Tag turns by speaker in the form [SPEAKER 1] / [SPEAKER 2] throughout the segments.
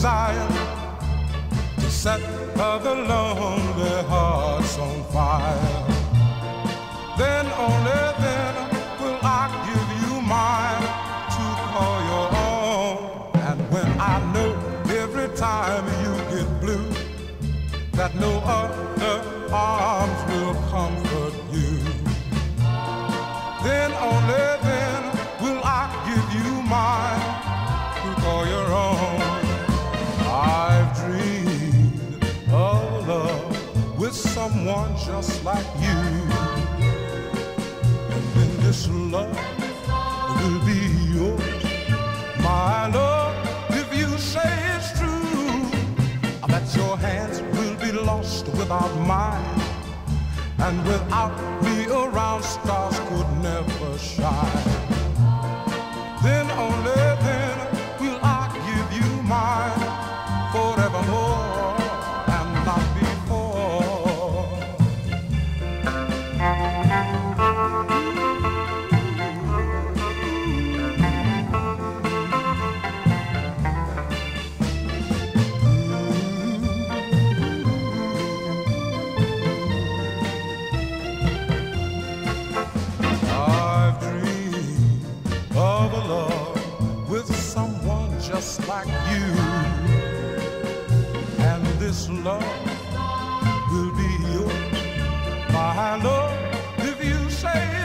[SPEAKER 1] desire to set other lonely hearts on fire. Then only then will I give you mine to call your own. And when I know every time you get blue that no other arms will comfort you, then only then will I give you mine call your own. I've dreamed of love with someone just like you. And then this love will be yours. My love, if you say it's true, I bet your hands will be lost without mine. And without me around, stars could never shine. just like you. And this love will be yours, my love, if you say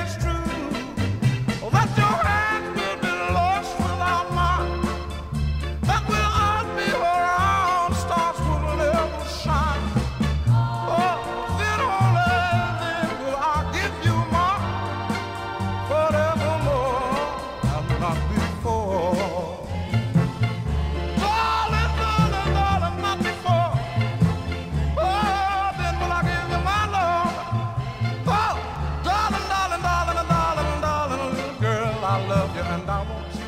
[SPEAKER 1] andamos